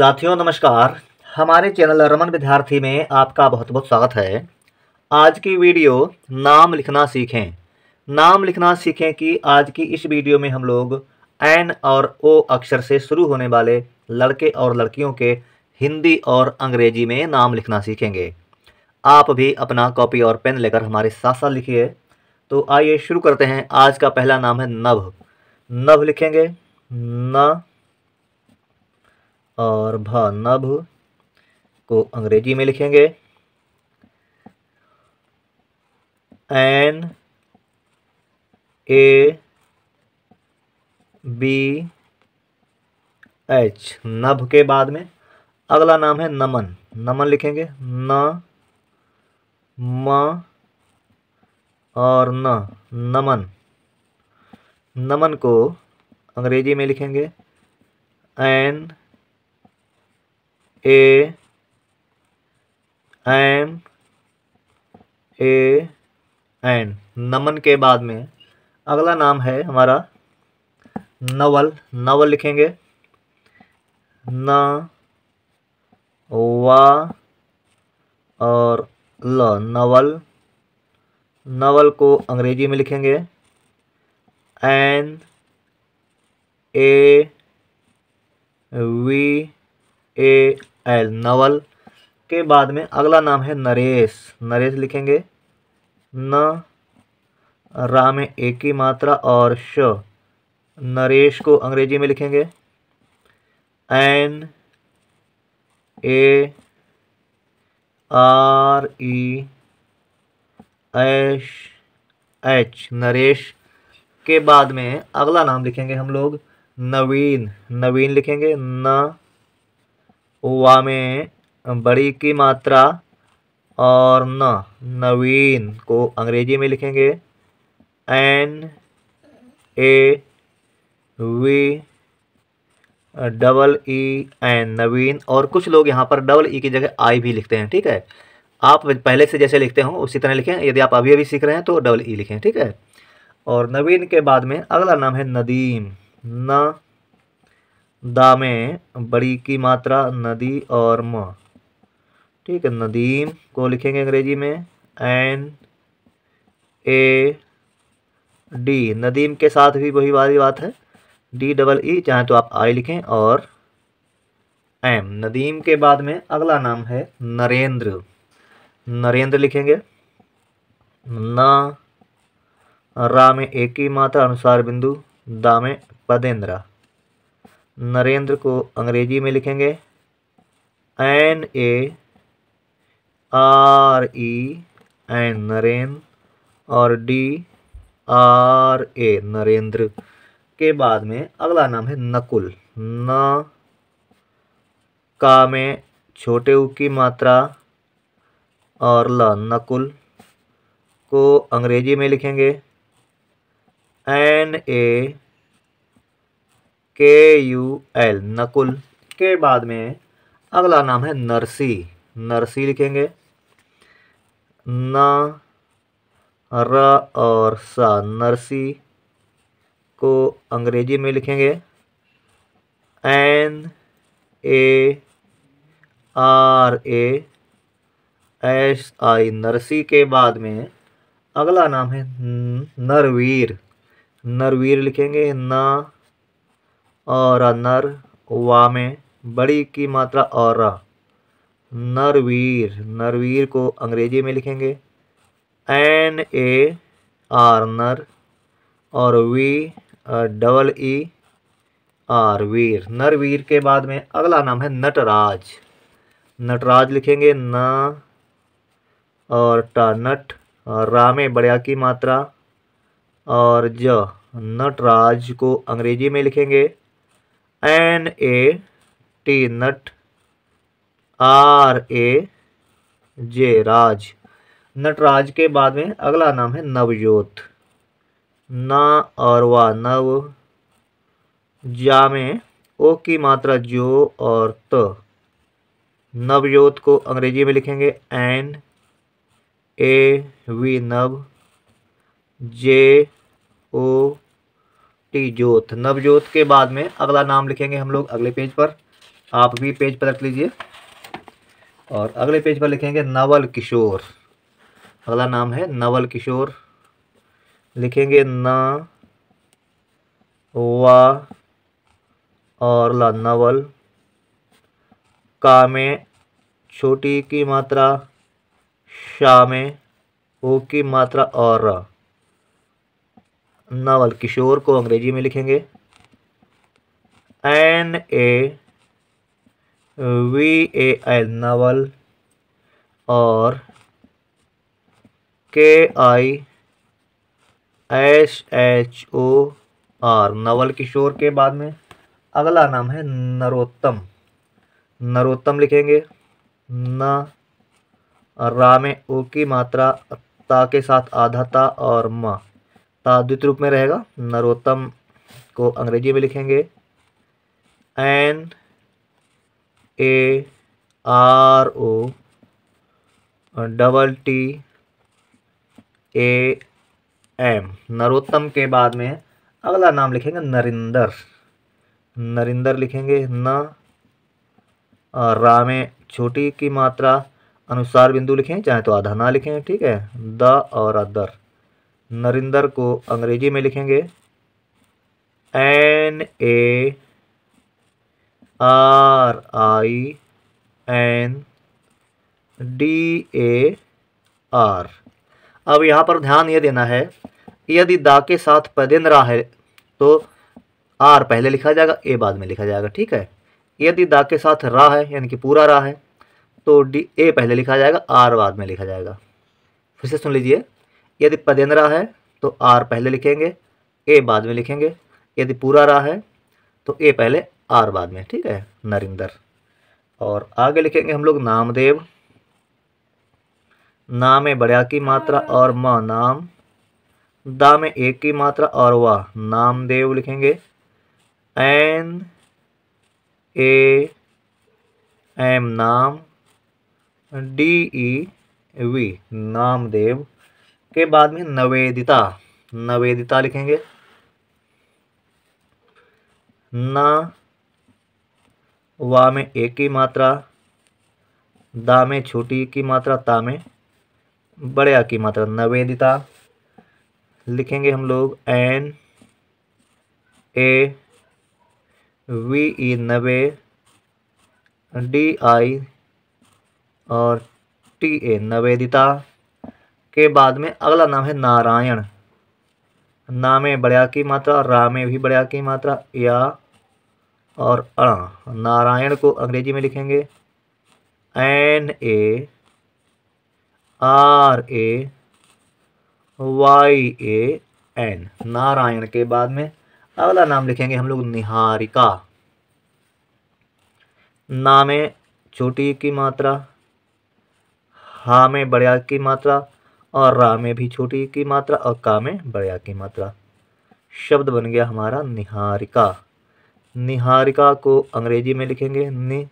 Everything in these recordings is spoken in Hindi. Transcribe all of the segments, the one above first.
साथियों, नमस्कार। हमारे चैनल रमन विद्यार्थी में आपका बहुत बहुत स्वागत है। आज की वीडियो नाम लिखना सीखें। नाम लिखना सीखें कि आज की इस वीडियो में हम लोग एन और ओ अक्षर से शुरू होने वाले लड़के और लड़कियों के हिंदी और अंग्रेज़ी में नाम लिखना सीखेंगे। आप भी अपना कॉपी और पेन लेकर हमारे साथ साथ लिखिए। तो आइए शुरू करते हैं। आज का पहला नाम है नभ। नभ लिखेंगे। न और भ नभ को अंग्रेज़ी में लिखेंगे। एन, ए, बी, एच, नभ के बाद में। अगला नाम है नमन। नमन लिखेंगे। न, म, और न, नमन। नमन को अंग्रेज़ी में लिखेंगे। N A M A N Naman के बाद में अगला नाम है हमारा नवल। नवल लिखेंगे। न, वा, और ल, नवल। नवल को अंग्रेज़ी में लिखेंगे। N, A, V, A L Naval के बाद में अगला नाम है नरेश। नरेश लिखेंगे। न, रा में एक की मात्रा और श, नरेश को अंग्रेज़ी में लिखेंगे। N, A, R, E, S, H. Naresh के बाद में अगला नाम लिखेंगे हम लोग। नवीन। नवीन लिखेंगे। न वा में बड़ी की मात्रा और न, नवीन को अंग्रेज़ी में लिखेंगे N, A, V, double E, N, Naveen और कुछ लोग यहाँ पर डबल ई की जगह आई भी लिखते हैं, ठीक है? आप पहले से जैसे लिखते हो, उसी तरह लिखें, यदि आप अभी अभी सीख रहे हैं तो डबल ई लिखें, ठीक है? और नवीन के बाद में अगला नाम है नदीम, न दा में बड़ी की मात्रा, नदी और म। ठीक है, नदीम को लिखेंगे अंग्रेज़ी में एन, ए, डी। नदीम के साथ भी वही वाली बात है। डी डबल ई, चाहे तो आप आई लिखें और एम। नदीम के बाद में अगला नाम है नरेंद्र। नरेंद्र लिखेंगे। न, रा में एक ही मात्रा, अनुसार बिंदु, दा में पदेंद्रा। नरेंद्र को अंग्रेज़ी में लिखेंगे। N A R E N Narendra और डी आर ए नरेंद्र के बाद में अगला नाम है नकुल। न का में छोटे उ की मात्रा और ल नकुल को अंग्रेज़ी में लिखेंगे। एन ए के यू एल नकुल के बाद में अगला नाम है नरसी। नरसी लिखेंगे। न, र और सा, नरसी को अंग्रेज़ी में लिखेंगे। N, A, R, A, S, I, Narsi के बाद में अगला नाम है नरवीर। नरवीर लिखेंगे। न और नर वा में बड़ी की मात्रा और नरवीर नरवीर को अंग्रेज़ी में लिखेंगे। एन ए आर, नर, और V double E, R, Veer. Narveer के बाद में अगला नाम है नटराज। नटराज लिखेंगे न, और टा, नट रा में बड़िया की मात्रा, और ज, नटराज को अंग्रेज़ी में लिखेंगे। N A T Nat R A J Raj. Nataraj के बाद में अगला नाम है नवजोत। न और वा नव, जा में ओ की मात्रा जो और त। नवजोत को अंग्रेज़ी में लिखेंगे एन ए वी नव जे ओ ज्योत नवजोत के बाद में अगला नाम लिखेंगे हम लोग अगले पेज पर। आप भी पेज पर रख लीजिए। और अगले पेज पर लिखेंगे नवल किशोर। अगला नाम है नवल किशोर। लिखेंगे न, वा, और ला नवल। का में छोटी की मात्रा, शा में ओ की मात्रा और नवल किशोर को अंग्रेज़ी में लिखेंगे। N A V A L Naval. और K I S H O R Naval Kishor के बाद में। अगला नाम है नरोत्तम। नरोत्तम लिखेंगे। न, रा में ओ की मात्रा, ता के साथ आधा, ता और म। ता द्वित रूप में रहेगा। नरोत्तम को अंग्रेज़ी में लिखेंगे। N A R O, double T A M. Narottam के बाद में अगला नाम लिखेंगे नरिंदर। नरिंदर लिखेंगे न। रा में छोटी की मात्रा अनुसार बिंदु लिखें, चाहे तो आधा ना लिखें, ठीक है? द और अदर। नरिंदर को अंग्रेज़ी में लिखेंगे N A R I N D A R. अब यहाँ पर ध्यान ये देना है यदि दा के साथ पदेंद्रा है तो आर पहले लिखा जाएगा, ए बाद में लिखा जाएगा, ठीक है? यदि दा के साथ रा है, यानी कि पूरा रा है तो डी, ए पहले लिखा जाएगा, आर बाद में लिखा जाएगा। फिर से सुन लीजिए। यदि पदेंद्रा है तो आर पहले लिखेंगे ए बाद में लिखेंगे। यदि पूरा रहा है तो ए पहले आर बाद में ठीक है नरिंदर। और आगे लिखेंगे हम लोग नामदेव। नाम में बड़ा की मात्रा और म नाम। दा में एक की मात्रा और वाह नामदेव लिखेंगे। N A M Nam. D E V Namdev. के बाद में नवेदिता नवेदिता लिखेंगे। न, वा में एक की मात्रा, दा में छोटी की मात्रा, ता में बड़े आ की मात्रा, नवेदिता लिखेंगे हम लोग। एन, ए, वी, ई, नवे, डी, आई और टी, ए, नवेदिता। के बाद में अगला नाम है नारायण। ना में बड़या की मात्रा रा में भी बड़या की मात्रा, या और अण नारायण को अंग्रेज़ी में लिखेंगे N A R A Y A N. Narayan के बाद में अगला नाम लिखेंगे हम लोग निहारिका। ना में छोटी की मात्रा, हा में की मात्रा और रा में भी छोटी की मात्रा और का में बड़िया की मात्रा। शब्द बन गया हमारा निहारिका। निहारिका को अंग्रेज़ी में लिखेंगे नि।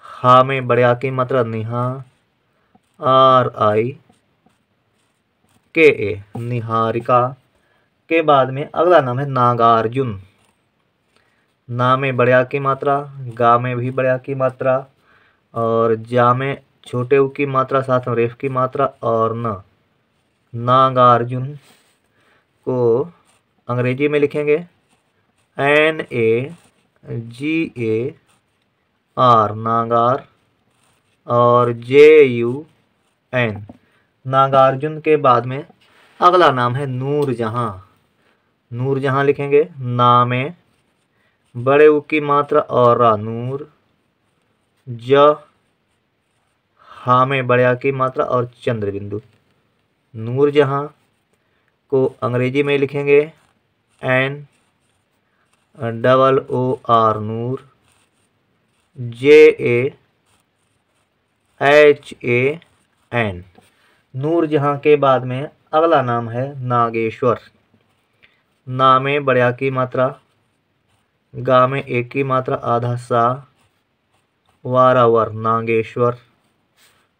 हा में बड़िया की मात्रा निहा। आर आई के ए, निहारिका। के बाद में अगला नाम है नागार्जुन। ना में बड़िया की मात्रा, गा में भी बड़िया की मात्रा और जा में छोटे उ की मात्रा, साथ में रेफ की मात्रा और न नागार्जुन को अंग्रेज़ी में लिखेंगे N A ji A R, नागार और जे यू एन। नागार्जुन के बाद में अगला नाम है नूर जहाँ नूर जहाँ लिखेंगे ना में बड़े उ की मात्रा और रा, नूर, ज हा में बड़या की मात्रा और चंद्र बिंदु नूर जहाँ को अंग्रेज़ी में लिखेंगे N, double O R Noor, J A, H A, N. Noor Jahan के बाद में अगला नाम है नागेश्वर। ना में की मात्रा, गा में एक की मात्रा आधा सा, वारावर नागेश्वर।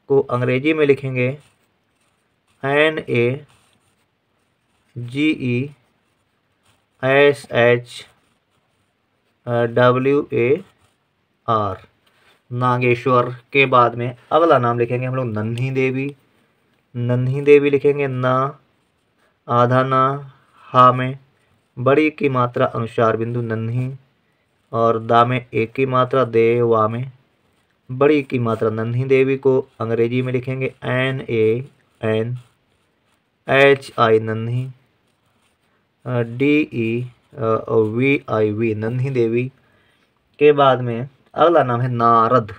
को अंग्रेज़ी में लिखेंगे N A G E S H W A R. Nageshwar के बाद में अगला नाम लिखेंगे हम लोग नन्ही देवी। नन्ही देवी लिखेंगे ना, आधा ना, हा में। बड़ी की मात्रा अनुसार बिंदु नन्ही और दा में एक की मात्रा दे, वा में। बड़ी की मात्रा नन्ही देवी को अंग्रेज़ी में लिखेंगे N A N H I Nanhi D E V I Nanhi Devi देवी के बाद में अगला नाम है नारद।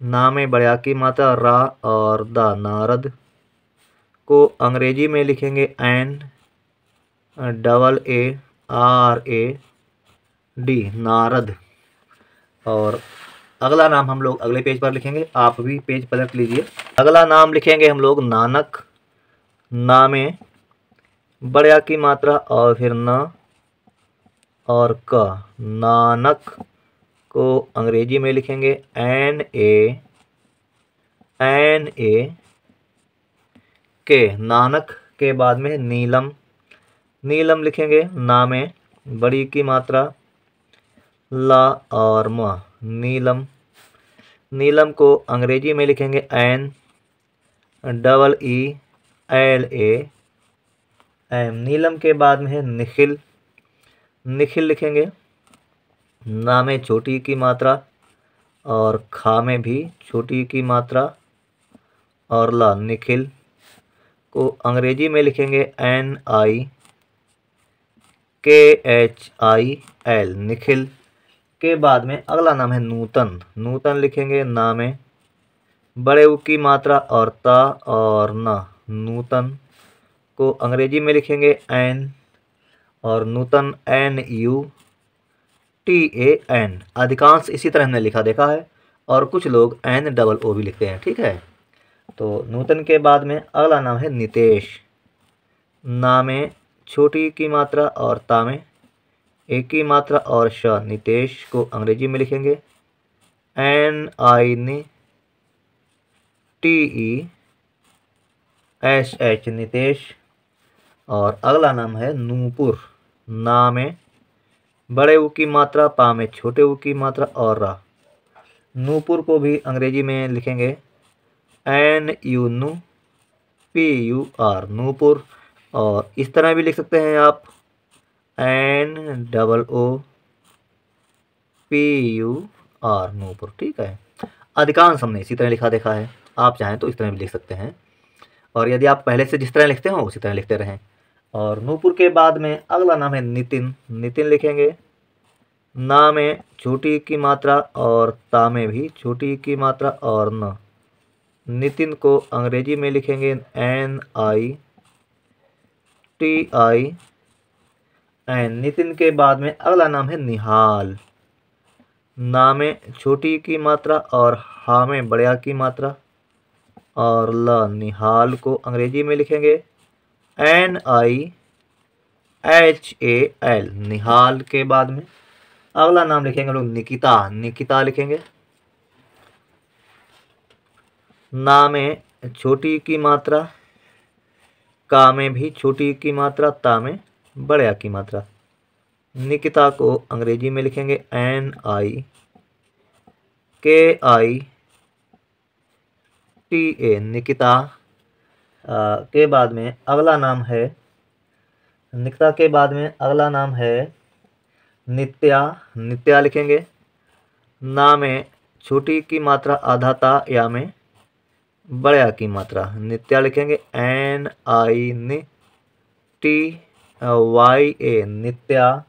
नाम में बड़ा की मात्रा रा और द नारद को अंग्रेज़ी में लिखेंगे N double A, R A, D Narad. और अगला नाम हम लोग अगले पेज पर लिखेंगे, आप भी पेज पलट लीजिए। अगला नाम लिखेंगे हम लोग नानक, नामे, बड़े की मात्रा और फिर न और क। नानक को अंग्रेज़ी में लिखेंगे एन ए एन ए के। नानक के बाद में नीलम नीलम लिखेंगे ना में बड़ी की मात्रा, ला और म। नीलम। नीलम को अंग्रेज़ी में लिखेंगे N, double E, L, A. M, Neelam के बाद में है निखिल। निखिल लिखेंगे ना में छोटी की मात्रा और खा में भी छोटी की मात्रा। और ला निखिल को अंग्रेज़ी में लिखेंगे एन आई, के एच आई एल, निखिल। के बाद में अगला नाम है नूतन। नूतन लिखेंगे ना में बड़े उ की मात्रा और ता और न। नूतन को अंग्रेज़ी में लिखेंगे एन और Nutan N U T A N. अधिकांश इसी तरह हमने लिखा देखा है और कुछ लोग एन डबल ओ भी लिखते हैं, ठीक है? तो नूतन के बाद में अगला नाम है नितेश। नामे छोटी की मात्रा और ता में एक की मात्रा और श नितेश को अंग्रेज़ी में लिखेंगे। एन आई ने T E S H Nitesh और अगला नाम है नूपुर। ना में बड़े ऊ की मात्रा पा में छोटे ऊ की मात्रा और रा। नूपुर को भी अंग्रेज़ी में लिखेंगे। N U Nu P U R, Nupur. और इस तरह भी लिख सकते हैं आप। N double O P U R Nupur ठीक है? अधिकांश हमने इसी तरह लिखा देखा है। आप चाहें तो इस तरह भी लिख सकते हैं। और यदि आप पहले से जिस तरह लिखते हो, उसी तरह लिखते रहें। और नूपुर के बाद में अगला नाम है नितिन। नितिन लिखेंगे। ना में छोटी की मात्रा और ता में भी छोटी की मात्रा और न। नितिन को अंग्रेज़ी में लिखेंगे N I T I N Nitin के बाद में अगला नाम है निहाल। ना में छोटी की मात्रा और हा में बड़िया की मात्रा। और ल, निहाल को अंग्रेज़ी में लिखेंगे N I H A L. Nihal के बाद में अगला नाम लिखेंगे लोग निकिता। निकिता लिखेंगे। ना में छोटी की मात्रा का में भी छोटी की मात्रा ता में बड़े की मात्रा। निकिता को अंग्रेज़ी में लिखेंगे एन आई के आई टी ए। निकिता के बाद में अगला नाम है, निकिता के बाद में अगला नाम है नित्या। नित्या लिखेंगे ना में छोटी की मात्रा आधा ता या में बड़े की मात्रा। नित्या लिखेंगे एन आई नि टी वाई ए, नित्या।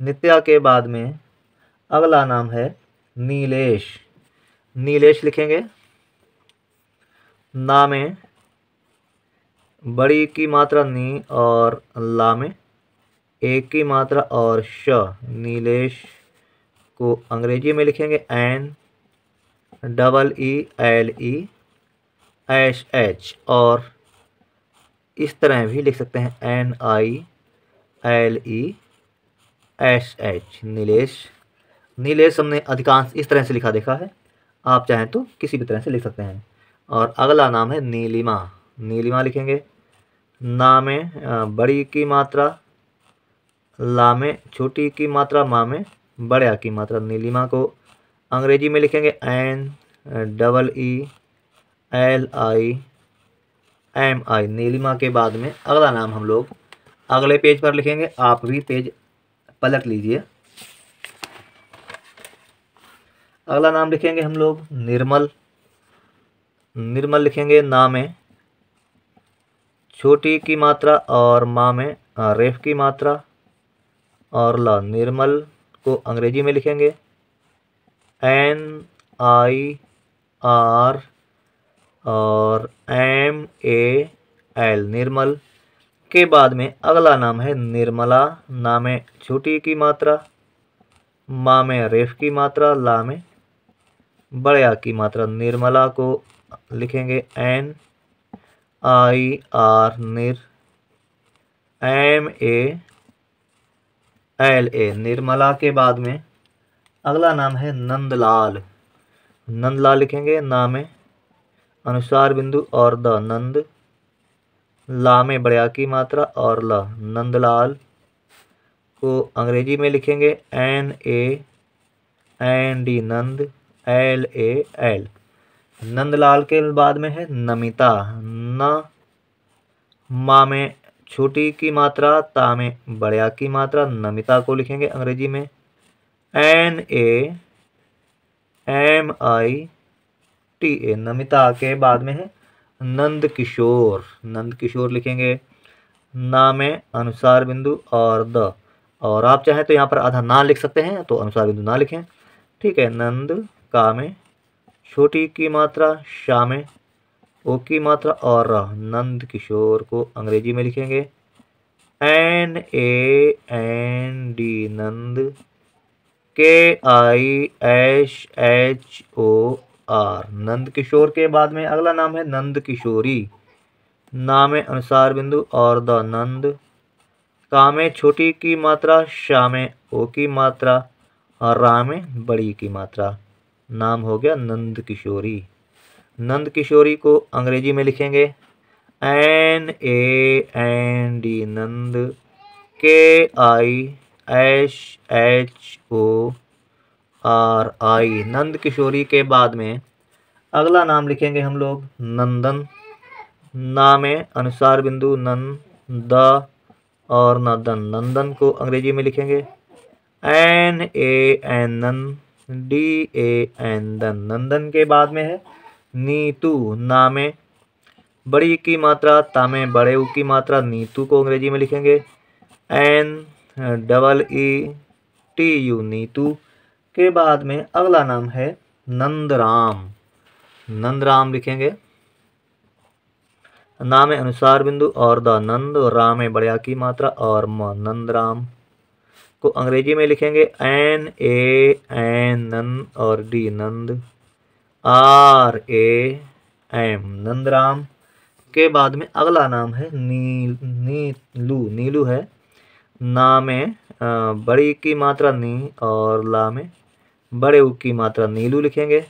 नित्या के बाद में अगला नाम है नीलेश। नीलेश लिखेंगे। ना में बड़ी की मात्रा नी और ला में एक की मात्रा और श। नीलेश को अंग्रेज़ी में लिखेंगे N, double E, L, E, H H और इस तरह भी लिख सकते हैं। N I L E S H Nilesh Nilesh हमने अधिकांश इस तरह से लिखा, देखा है। आप चाहें तो किसी भी तरह से लिख सकते हैं। और अगला नाम है नीलिमा। नीलिमा लिखेंगे। ना में बड़ी की मात्रा। ला में छोटी की मात्रा। माँ में बड़े की मात्रा। नीलिमा को अंग्रेज़ी में लिखेंगे N double E L I M I, Neelima के बाद में अगला नाम हम लोग अगले पेज पर लिखेंगे। आप भी पेज पलट लीजिए। अगला नाम लिखेंगे हम लोग निर्मल। निर्मल लिखेंगे ना में छोटी की मात्रा और माँ में रेफ की मात्रा। और ला, निर्मल को अंग्रेज़ी में लिखेंगे। एन आई आर और एम ए एल निर्मल के बाद में अगला नाम है निर्मला। ना में छोटी की मात्रा माँ में रेफ की मात्रा ला में बड़े की मात्रा। निर्मला को लिखेंगे N I R Nir M A L A Nirmala के बाद में अगला नाम है नंदलाल। नंदलाल लिखेंगे, नाम अनुसार बिंदु और द नंद। ला में बड़िया की मात्रा और ल। नंदलाल को अंग्रेज़ी में लिखेंगे N A, N D Nand, L A, L. Nandlal के बाद में है नमिता। न, मा में छोटी की मात्रा, ता में बड़िया की मात्रा। नमिता को लिखेंगे अंग्रेज़ी में N A, M I T A, Namita के बाद में है नंद किशोर नंद किशोर लिखेंगे ना में अनुसार बिंदु और द। और आप चाहें तो यहाँ पर आधा ना लिख सकते हैं तो अनुसार बिंदु ना लिखें। ठीक है, नंद का में छोटी की मात्रा, शा में ओ की मात्रा और नंद किशोर को अंग्रेज़ी में लिखेंगे, N A N D, Nand, K I H H O R Nand Kishore के बाद में अगला नाम है नंद किशोरी नाम अनुसार बिंदु और द नंद। का में छोटी की मात्रा शा में ओ की मात्रा और रा में बड़ी की मात्रा। नाम हो गया नंद किशोरी नंद किशोरी को अंग्रेज़ी में लिखेंगे N A N D, Nand. K I H H O R I. Nand Kishori के बाद में अगला नाम लिखेंगे हम लोग नंदन। नाम अनुसार बिंदु नंद और नंदन। नंदन को अंग्रेज़ी में लिखेंगे N A N Nan, D A N Dan Nandan के बाद में है नीतू। नामे बड़ी की मात्रा, तामे बड़े ऊ की मात्रा, नीतू को अंग्रेज़ी में लिखेंगे N double E T U. Neetu के बाद में अगला नाम है नंदराम। नंदराम लिखेंगे। नाम है अनुसार बिंदु और द नंद राम है बड़िया की मात्रा, और म नंदराम। को अंग्रेज़ी में लिखेंगे एन, ए, एन नंद और D, Nand. R, A, M, Nandram. के बाद में अगला नाम है नील, नीलू नीलू है। ना में बड़ी की मात्रा नी और ला में बड़े ऊ की मात्रा नीलू लिखेंगे।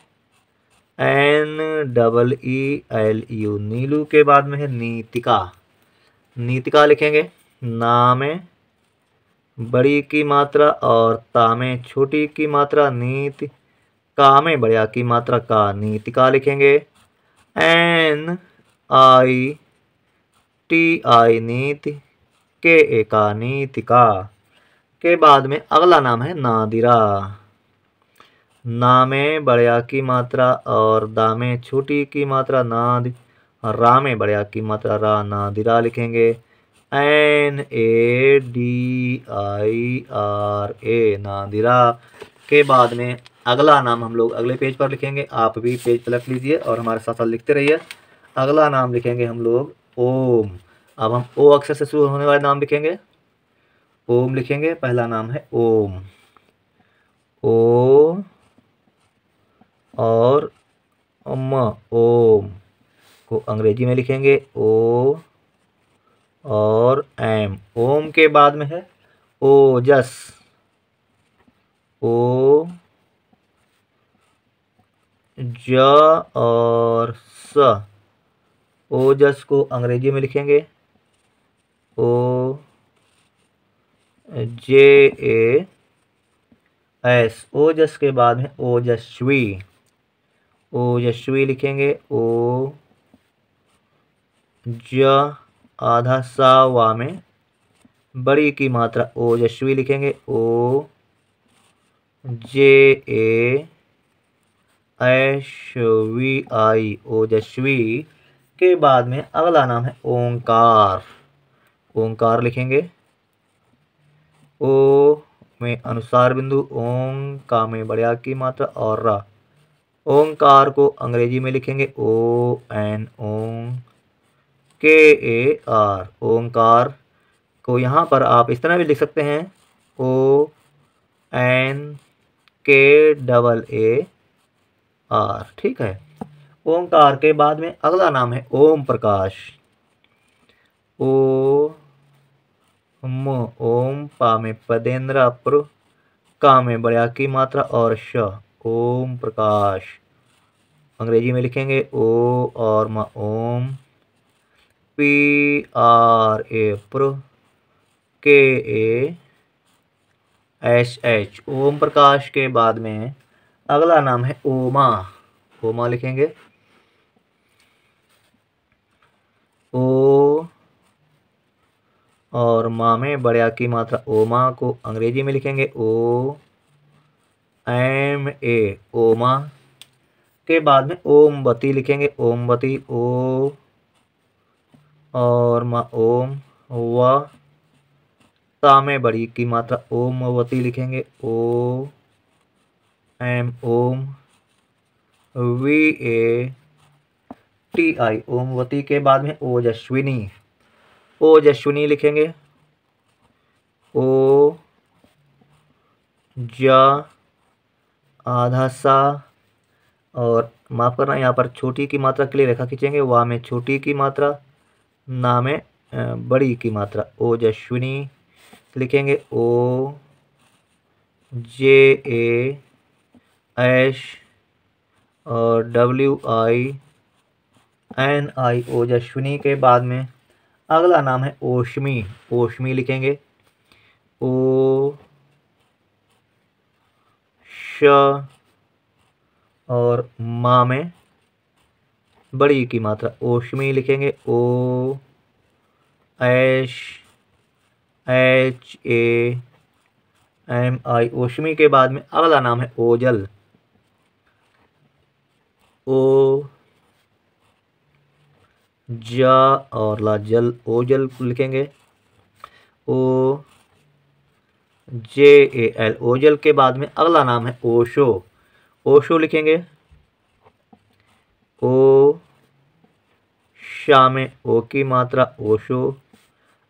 N double E L U, Neelu के बाद में है नीतिका। नीतिका लिखेंगे ना में बड़ी की मात्रा और ता में छोटी की मात्रा नीति का में की मात्रा का नीतिका लिखेंगे। एन, आई, टी, आई नीति, के एका नीतिका। के बाद में अगला नाम है नादिरा। ना में बढ़िया की मात्रा और दा में छोटी की मात्रा नाद रा में बढ़िया की मात्रा रा नादिरा लिखेंगे। N, A, D, I, R, A Nadira के बाद में अगला नाम हम लोग अगले पेज पर लिखेंगे। आप भी पेज पलट लीजिए और हमारे साथ साथ लिखते रहिए। अगला नाम लिखेंगे हम लोग ओम। अब हम ओ अक्षर से शुरू होने वाले नाम लिखेंगे। ओम लिखेंगे, पहला नाम है ओम। ओ और म ओम, को अंग्रेज़ी में लिखेंगे ओ और एम। ओम के बाद में है ओजस ओ, ज और स। ओजस को अंग्रेज़ी में लिखेंगे ओ, जे, ए, एस। ओजस के बाद में ओजस्वी ओजस्वी लिखेंगे, ओ ज आधा सा वा में बड़ी की मात्रा ओजस्वी लिखेंगे, ओ जे ए एश वी आई ओजस्वी के बाद में अगला नाम है ओंकार ओंकार लिखेंगे, ओ में अनुसार बिंदु ओम का में बड़िया की मात्रा, और रा ओंकार को अंग्रेज़ी में लिखेंगे ओ एन ओम के ए आर। ओंकार को यहाँ पर आप इस तरह भी लिख सकते हैं। O N K double A R. ठीक है। ओंकार के बाद में अगला नाम है ओम प्रकाश। ओ म ओम पा में पदेंद्र प्र का में बड़िया की मात्रा और श। ओम प्रकाश। अंग्रेज़ी में लिखेंगे ओ और म, ओम। पी, आर, ए, प्र, के, A H H. Om Prakash के बाद में अगला नाम है ओमा। ओमा लिखेंगे। ओ और माँ में बड़े की मात्रा ओमा को अंग्रेज़ी में लिखेंगे ओ। एम ए ओमा के बाद में ओमवती लिखेंगे ओमवती ओ और माँ ओम व ता में बड़ी की मात्रा ओमवती लिखेंगे O M Om V A T I Omwati के बाद में ओजस्विनी ओजस्विनी लिखेंगे ओ जा आधा सा और माफ़ करना, यहाँ पर छोटी की मात्रा के लिए रेखा खींचेंगे। वाह में छोटी की मात्रा, ना में बड़ी की मात्रा। ओजस्विनी लिखेंगे ओ जे ए एश और W I N I. Ojaswini के बाद में अगला नाम है ओशमी। ओशमी लिखेंगे। ओ श और माँ में बड़ी की मात्रा। ओशमी लिखेंगे। ओ एश एच ए, एम, आई। ओशमी के बाद में अगला नाम है ओजल। ओ, जा और ला जल। ओजल लिखेंगे। ओ जे ए एल ओजल के बाद में अगला नाम है ओशो ओशो लिखेंगे। ओ शा में ओ की मात्रा ओशो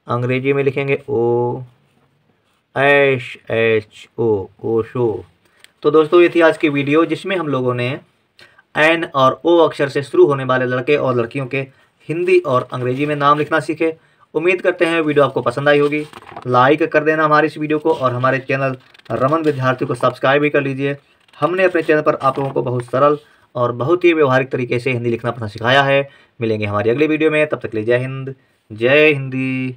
अंग्रेज़ी में लिखेंगे ओ एश एच ओ ओशो तो दोस्तों, ये थी आज की वीडियो जिसमें हम लोगों ने एन और ओ अक्षर से शुरू होने वाले लड़के और लड़कियों के हिंदी और अंग्रेज़ी में नाम लिखना सीखे। उम्मीद करते हैं वीडियो आपको पसंद आई होगी। लाइक कर देना हमारे इस वीडियो को और हमारे चैनल रमन विद्यार्थी को सब्सक्राइब भी कर लीजिए। हमने अपने चैनल पर आप लोगों को बहुत सरल और बहुत ही व्यवहारिक तरीके से हिंदी लिखना पढ़ना सिखाया है। मिलेंगे हमारी अगली वीडियो में। तब तक ले जय हिंद। जय हिंदी।